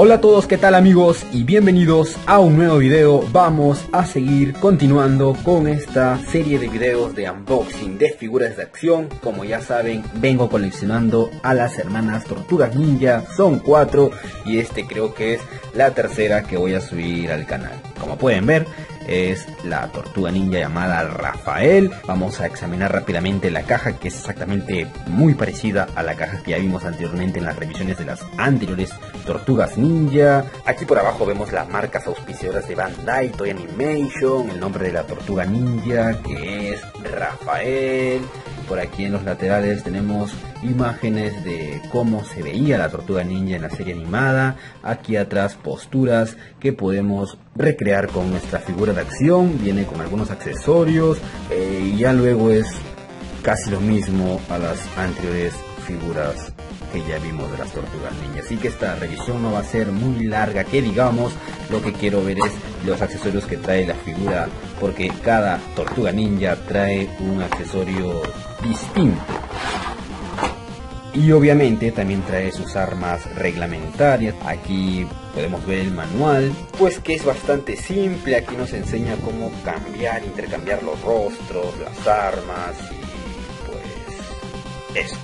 Hola a todos, ¿qué tal amigos? Y bienvenidos a un nuevo video. Vamos a seguir continuando con esta serie de videos de unboxing de figuras de acción. Como ya saben, vengo coleccionando a las hermanas Tortugas Ninja. Son cuatro y este creo que es la tercera que voy a subir al canal. Como pueden ver, es la tortuga ninja llamada Rafael. Vamos a examinar rápidamente la caja que es exactamente muy parecida a la caja que ya vimos anteriormente en las revisiones de las anteriores tortugas ninja. Aquí por abajo vemos las marcas auspiciadoras de Bandai, Toy Animation, el nombre de la tortuga ninja que es Rafael. Por aquí en los laterales tenemos imágenes de cómo se veía la tortuga ninja en la serie animada. Aquí atrás posturas que podemos recrear con nuestra figura de acción. Viene con algunos accesorios eh, y ya luego es casi lo mismo a las anteriores figuras que ya vimos de las tortugas ninja. Así que esta revisión no va a ser muy larga, que digamos, lo que quiero ver es los accesorios que trae la figura, porque cada tortuga ninja trae un accesorio distinto. Y obviamente también trae sus armas reglamentarias. Aquí podemos ver el manual, pues que es bastante simple. Aquí nos enseña cómo cambiar, intercambiar los rostros, las armas y pues eso.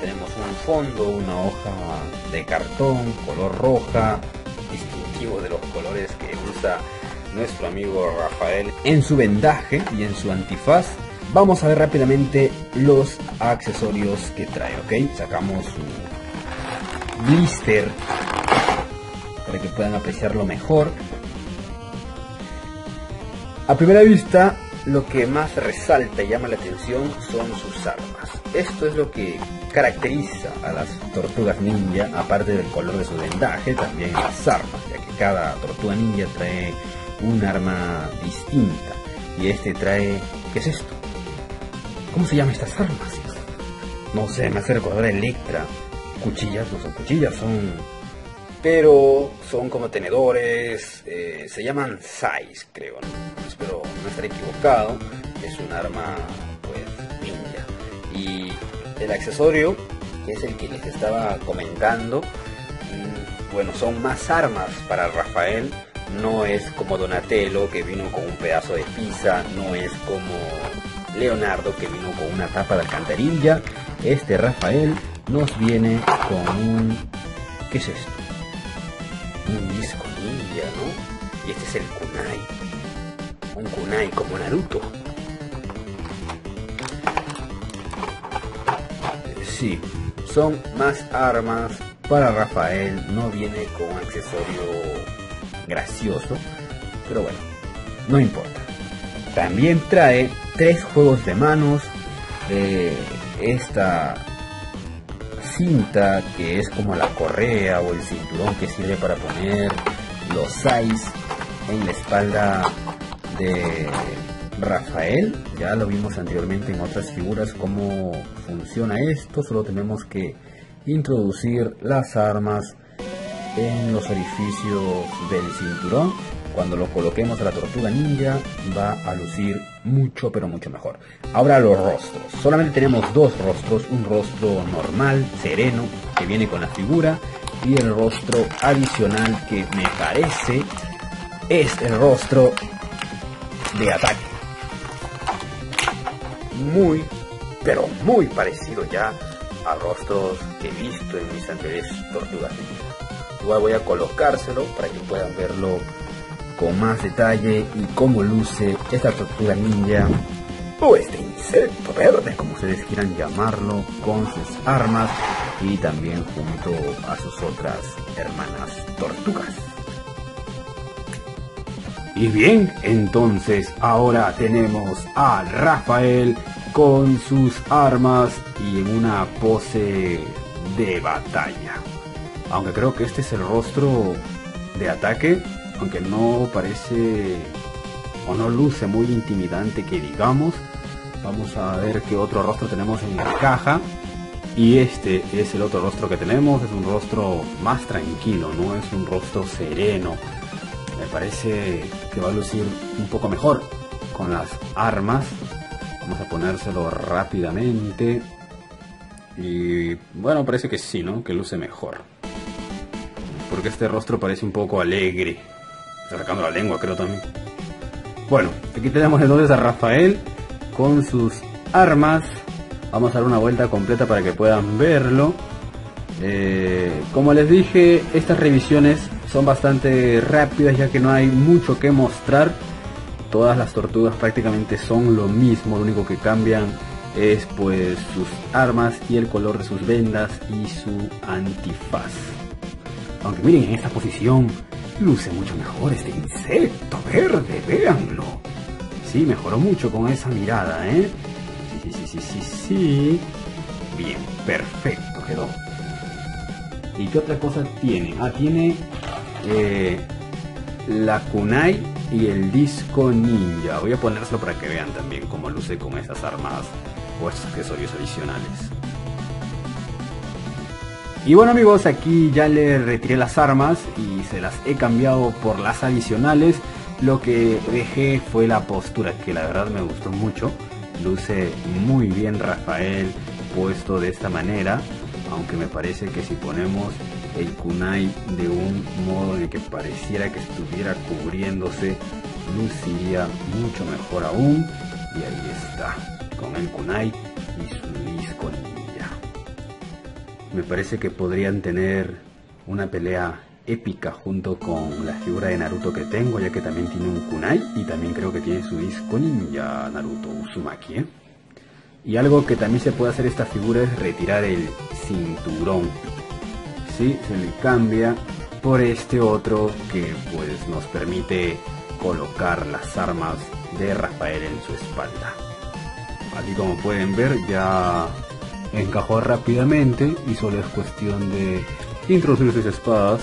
Tenemos un fondo, una hoja de cartón, color roja, de los colores que usa nuestro amigo Rafael en su vendaje y en su antifaz Vamos a ver rápidamente los accesorios que trae, ¿ok? Sacamos su blister para que puedan apreciarlo mejor. A primera vista, lo que más resalta y llama la atención son sus armas. Esto es lo que caracteriza a las tortugas ninja, aparte del color de su vendaje, también las armas, cada tortuga ninja trae un arma distinta. Y este trae, ¿qué es esto? ¿Cómo se llaman estas armas? No sé, me hace recordar a Electra. Cuchillas, no son cuchillas, son... Pero son como tenedores, eh, se llaman Sais, creo, espero no estar equivocado. Es un arma, pues, ninja. Y el accesorio, que es el que les estaba comentando, bueno, son más armas para Rafael. No es como Donatello, que vino con un pedazo de pizza, no es como Leonardo que vino con una tapa de alcantarilla. Este Rafael nos viene con un... ¿Qué es esto? Un disco ninja, ¿no? Y este es el kunai. Un kunai como Naruto. Sí, son más armas para Rafael. No viene con un accesorio gracioso. Pero bueno, no importa. También trae tres juegos de manos, esta cinta que es como la correa o el cinturón que sirve para poner los seis en la espalda de Rafael. Ya lo vimos anteriormente en otras figuras cómo funciona esto. Solo tenemos que introducir las armas en los orificios del cinturón cuando lo coloquemos a la tortuga ninja va a lucir mucho pero mucho mejor. Ahora los rostros. Solamente tenemos dos rostros, un rostro normal, sereno, que viene con la figura, y el rostro adicional que me parece es el rostro de ataque. Muy, pero muy parecido ya a rostros que he visto en mis anteriores tortugas. Igual voy a colocárselo para que puedan verlo con más detalle y cómo luce esta tortuga ninja o este insecto verde, como ustedes quieran llamarlo, con sus armas y también junto a sus otras hermanas tortugas. Y bien, entonces ahora tenemos a Rafael con sus armas y en una pose de batalla. Aunque creo que este es el rostro de ataque aunque no parece o no luce muy intimidante que digamos. Vamos a ver qué otro rostro tenemos en la caja. Y este es el otro rostro que tenemos, es un rostro más tranquilo, no es un rostro sereno. Me parece que va a lucir un poco mejor con las armas. Vamos a ponérselo rápidamente. Y bueno, parece que sí, ¿no? Que luce mejor. porque este rostro parece un poco alegre. Está sacando la lengua, creo también. Bueno, aquí tenemos entonces a Rafael con sus armas. Vamos a dar una vuelta completa para que puedan verlo. Eh, como les dije, estas revisiones son bastante rápidas ya que no hay mucho que mostrar. Todas las tortugas prácticamente son lo mismo, lo único que cambian es pues sus armas y el color de sus vendas y su antifaz. Aunque miren en esta posición, luce mucho mejor este insecto verde, véanlo. Sí, mejoró mucho con esa mirada, ¿eh? Sí, sí, sí, sí, sí. Bien, perfecto quedó. ¿Y qué otra cosa tiene? Ah, tiene eh, la kunai y el disco ninja. Voy a ponérselo para que vean también cómo luce con esas armas o estos accesorios adicionales. Y bueno amigos, aquí ya le retiré las armas y se las he cambiado por las adicionales. Lo que dejé fue la postura, que la verdad me gustó mucho. Luce muy bien Rafael puesto de esta manera, aunque me parece que si ponemos el kunai de un modo en el que pareciera que estuviera cubriéndose, luciría mucho mejor aún. Y ahí está, con el kunai y su disco ninja. Me parece que podrían tener una pelea épica junto con la figura de Naruto que tengo, ya que también tiene un kunai y también creo que tiene su disco ninja Naruto Uzumaki. ¿eh? Y algo que también se puede hacer esta figura es retirar el cinturón. ¿Sí? Se le cambia por este otro que pues nos permite colocar las armas de Rafael en su espalda. Aquí como pueden ver ya encajó rápidamente y solo es cuestión de introducir sus espadas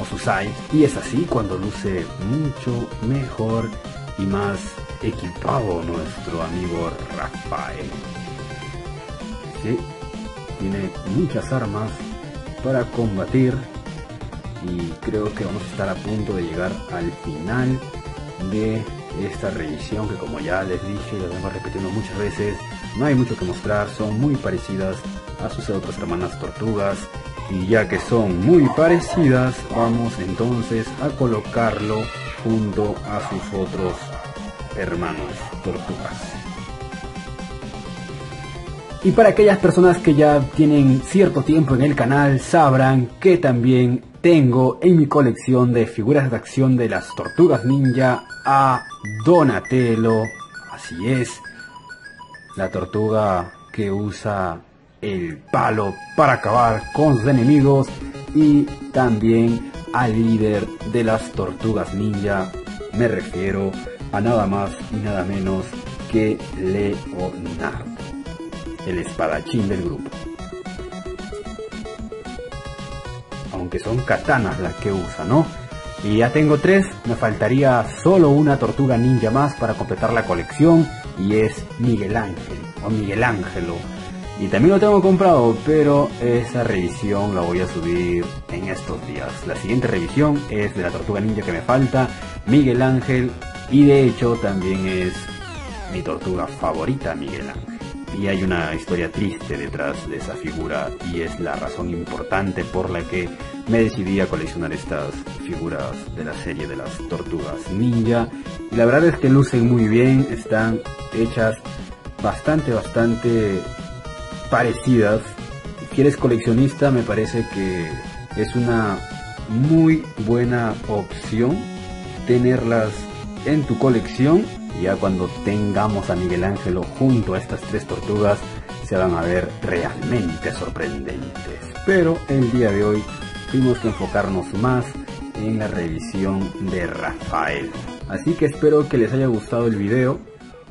o sus sides y es así cuando luce mucho mejor y más equipado nuestro amigo Rafael. Sí, tiene muchas armas para combatir y creo que vamos a estar a punto de llegar al final de esta revisión que como ya les dije, lo vengo repitiendo muchas veces, no hay mucho que mostrar, son muy parecidas a sus otras hermanas tortugas y ya que son muy parecidas vamos entonces a colocarlo junto a sus otros hermanos tortugas. Y para aquellas personas que ya tienen cierto tiempo en el canal sabrán que también tengo en mi colección de figuras de acción de las tortugas ninja a Donatello. Así es, la tortuga que usa el palo para acabar con sus enemigos y también al líder de las tortugas ninja. Me refiero a nada más y nada menos que Leonardo, el espadachín del grupo. Aunque son katanas las que usa, ¿no? Y ya tengo tres, me faltaría solo una tortuga ninja más para completar la colección y es Miguel Ángel o Miguel Ángelo. Y también lo tengo comprado, pero esa revisión la voy a subir en estos días. La siguiente revisión es de la tortuga ninja que me falta, Miguel Ángel y de hecho también es mi tortuga favorita, Miguel Ángel. Y hay una historia triste detrás de esa figura y es la razón importante por la que me decidí a coleccionar estas figuras de la serie de las tortugas ninja. Y la verdad es que lucen muy bien, están hechas bastante, bastante parecidas. Si eres coleccionista me parece que es una muy buena opción tenerlas en tu colección. Ya cuando tengamos a Miguel Ángelo junto a estas tres tortugas, se van a ver realmente sorprendentes. Pero el día de hoy tuvimos que enfocarnos más en la revisión de Rafael. Así que espero que les haya gustado el video.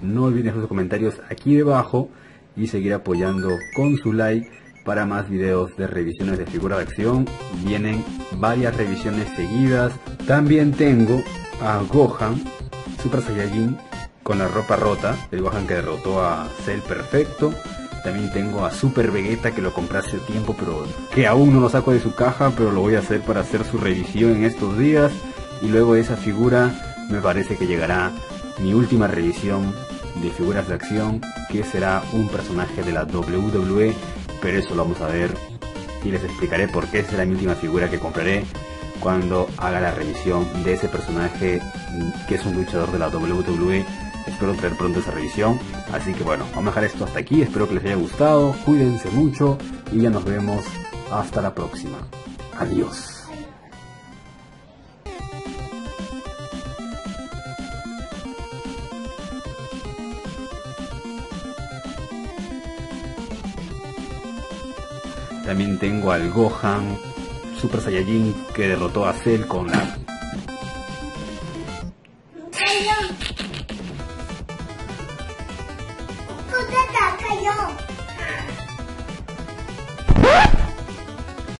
No olviden sus comentarios aquí debajo y seguir apoyando con su like para más videos de revisiones de figura de acción. Vienen varias revisiones seguidas. También tengo a Gohan Super Saiyajin con la ropa rota, el Gohan que derrotó a Cell Perfecto. También tengo a Super Vegeta que lo compré hace tiempo, pero que aún no lo saco de su caja, pero lo voy a hacer para hacer su revisión en estos días. Y luego de esa figura me parece que llegará mi última revisión de figuras de acción, que será un personaje de la WWE, pero eso lo vamos a ver y les explicaré por qué será mi última figura que compraré cuando haga la revisión de ese personaje que es un luchador de la WWE. Espero traer pronto esa revisión. Así que bueno, vamos a dejar esto hasta aquí. Espero que les haya gustado. Cuídense mucho y ya nos vemos hasta la próxima. Adiós. También tengo al Gohan Super Saiyajin que derrotó a Cell con la